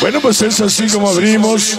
Bueno, pues es así como abrimos.